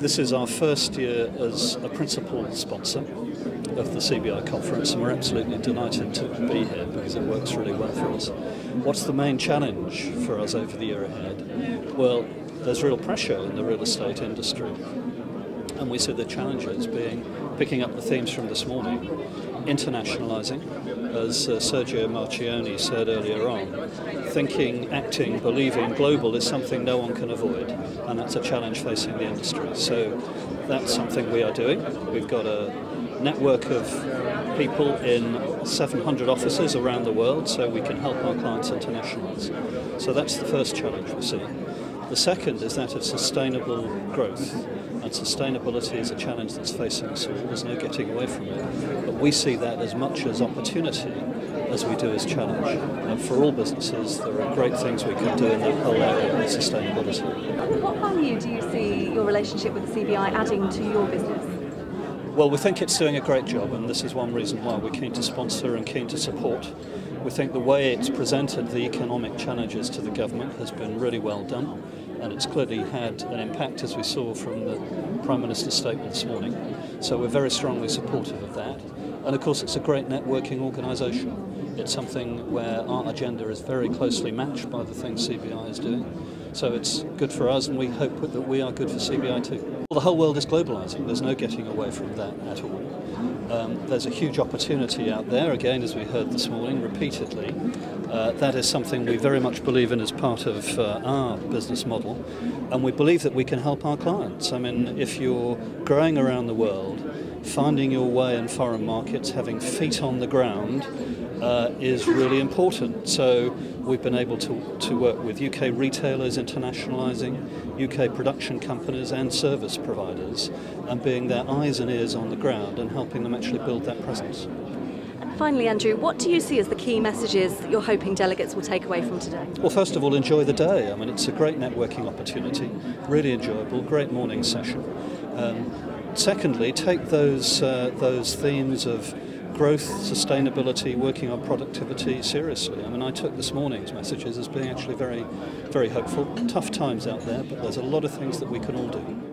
This is our first year as a principal sponsor of the CBI conference, and we're absolutely delighted to be here because it works really well for us. What's the main challenge for us over the year ahead? Well, there's real pressure in the real estate industry, and we see the challenges being picking up the themes from this morning internationalizing, as uh, Sergio Marchionne said earlier on, thinking, acting, believing global is something no one can avoid, and that's a challenge facing the industry. So that's something we are doing. We've got a network of people in 700 offices around the world so we can help our clients internationalize. So that's the first challenge we see. The second is that of sustainable growth. And sustainability is a challenge that's facing us all. There's no getting away from it. But we see that as much as opportunity as we do as challenge. And for all businesses, there are great things we can do in that whole area of sustainability. What value do you see your relationship with the CBI adding to your business? Well, we think it's doing a great job, and this is one reason why we're keen to sponsor and keen to support. We think the way it's presented the economic challenges to the government has been really well done, and it's clearly had an impact, as we saw from the Prime Minister's statement this morning. So we're very strongly supportive of that. And of course, it's a great networking organisation. It's something where our agenda is very closely matched by the things CBI is doing. So it's good for us, and we hope that we are good for CBI too. Well, the whole world is globalising. There's no getting away from that at all. Um, there's a huge opportunity out there, again, as we heard this morning repeatedly. Uh, that is something we very much believe in as part of uh, our business model, and we believe that we can help our clients. I mean, if you're growing around the world, finding your way in foreign markets, having feet on the ground, uh, is really important. So we've been able to, to work with UK retailers internationalising, UK production companies and service providers, and being their eyes and ears on the ground and helping them actually build that presence. Finally, Andrew, what do you see as the key messages that you're hoping delegates will take away from today? Well, first of all, enjoy the day. I mean, it's a great networking opportunity, really enjoyable, great morning session. Um, secondly, take those uh, those themes of growth, sustainability, working on productivity seriously. I mean, I took this morning's messages as being actually very, very hopeful. Tough times out there, but there's a lot of things that we can all do.